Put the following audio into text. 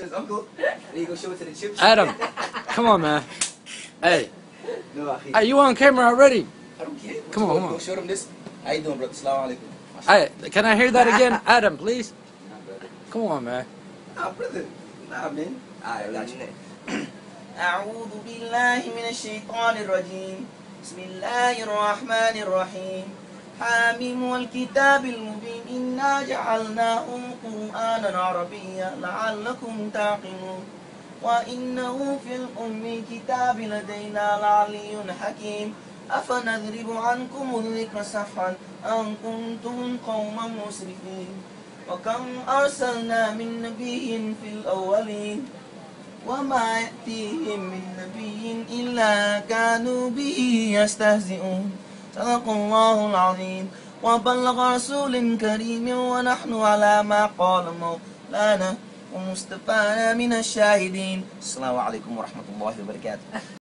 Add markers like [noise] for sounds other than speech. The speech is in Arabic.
his uncle. And he go show it to the chips. Adam, come on, man. Hey, No, akhi. hey, you on camera already? I don't care. Come on, Go- come on. Go show them this. How you doing, brother? Assalamu alaikum. Hey, can I hear that again? [laughs] Adam, please. Nah, brother. Come on, man. Nah, brother. Nah, man. Alright, I got you. أعوذ بالله من الشيطان الرجيم بسم الله الرحمن الرحيم حاميم والكتاب المبين. إنا جعلناه قرآنا عربيا لعلكم تعقلون. وإنه في الأم الكتاب لدينا لعلي حكيم. أفنضرب عنكم الذكر صفحا أن كنتم قوما مسرفين؟ وكم أرسلنا من نبي في الأولين؟ وما يأتيهم من نبي إلا كانوا به يستهزئون. صدق الله العظيم. وبلغ رسول كريم ونحن على ما قال مولانا ومصطفانا من الشاهدين. السلام عليكم ورحمة الله وبركاته.